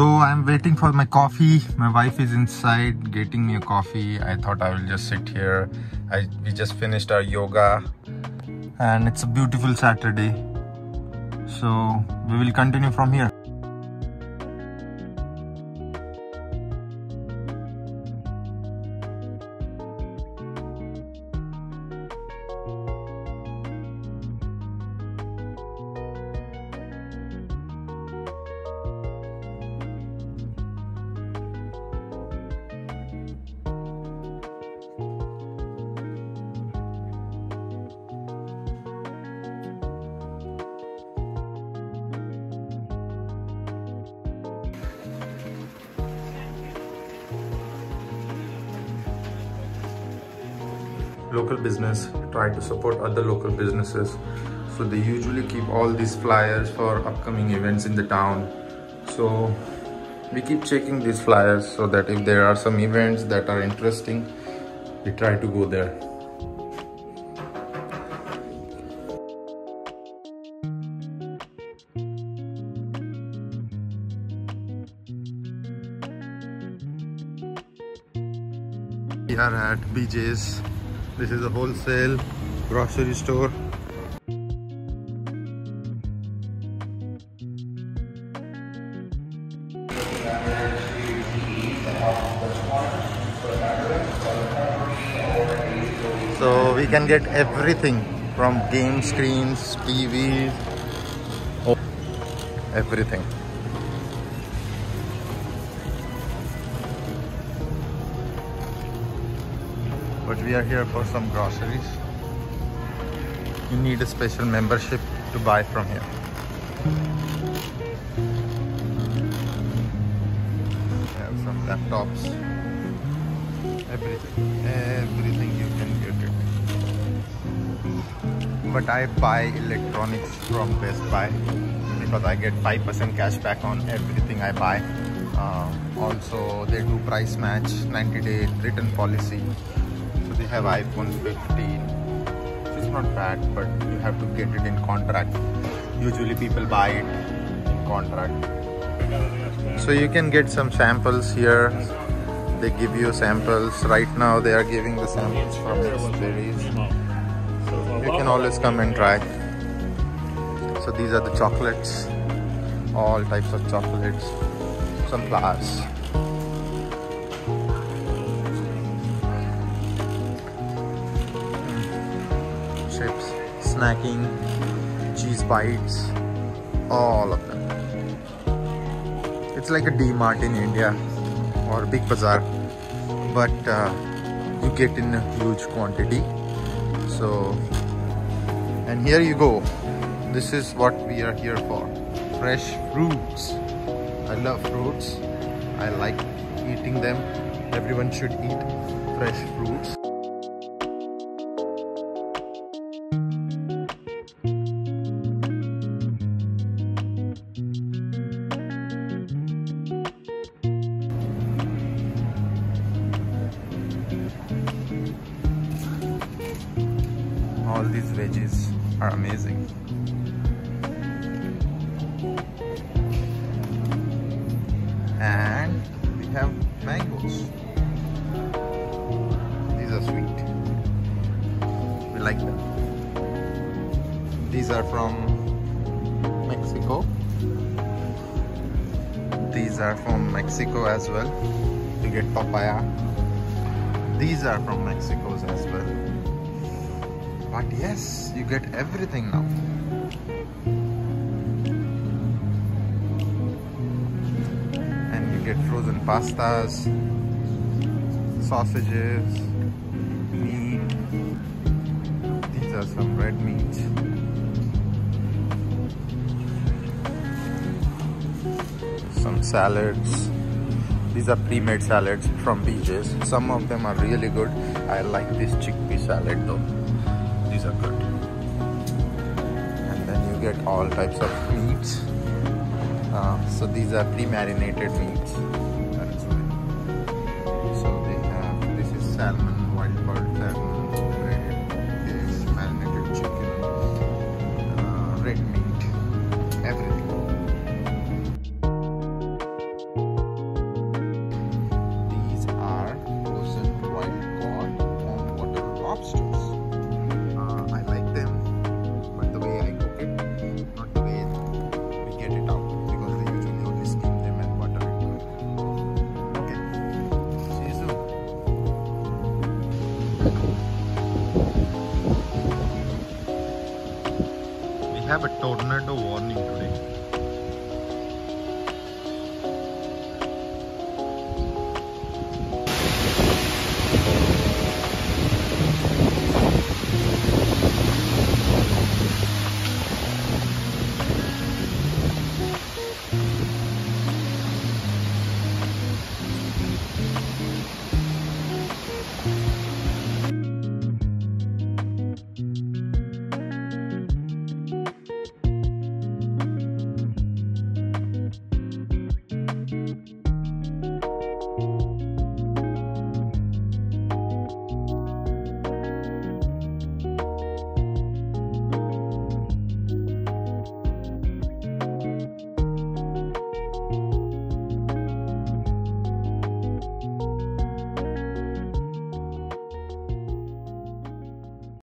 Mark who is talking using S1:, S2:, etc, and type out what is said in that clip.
S1: So I'm waiting for my coffee. My wife is inside getting me a coffee. I thought I will just sit here. I we just finished our yoga and it's a beautiful Saturday. So we will continue from here. Local business try to support other local businesses. So they usually keep all these flyers for upcoming events in the town. So we keep checking these flyers so that if there are some events that are interesting we try to go there. We are at BJ's this is a wholesale grocery store. So we can get everything from game screens, TVs, everything. But we are here for some groceries. You need a special membership to buy from here. Have some laptops. Everything everything you can get it. But I buy electronics from Best Buy because I get 5% cash back on everything I buy. Uh, also they do price match 90 day return policy have iPhone 15 which is not bad but you have to get it in contract. Usually people buy it in contract. So you can get some samples here. They give you samples. Right now they are giving the samples from berries you can always come and try. So these are the chocolates. All types of chocolates. Some flowers snacking, cheese bites, all of them. It's like a D-Mart in India or Big Bazaar, but uh, you get in a huge quantity. So, and here you go. This is what we are here for. Fresh fruits. I love fruits. I like eating them. Everyone should eat fresh fruits. Are amazing. And we have mangoes. These are sweet. We like them. These are from Mexico. These are from Mexico as well. You get papaya. These are from Mexico as well but yes, you get everything now. And you get frozen pastas, sausages, meat. These are some red meat. Some salads. These are pre-made salads from BJ's. Some of them are really good. I like this chickpea salad though these are good. And then you get all types of meats. Uh, so these are pre-marinated meats. So they have this is salmon wild bird salmon bread this marinated chicken uh, red meat everything have a tornado warning